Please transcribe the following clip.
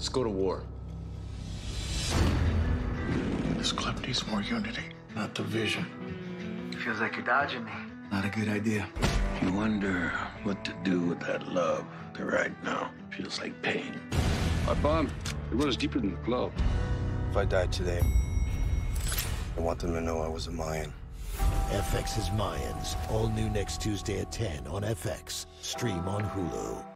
Let's go to war. This club needs more unity, not division. Feels like you're dodging me. Not a good idea. You wonder what to do with that love that right now feels like pain. Our bond, it runs deeper than the club. If I die today, I want them to know I was a Mayan. FX's Mayans, all new next Tuesday at 10 on FX. Stream on Hulu.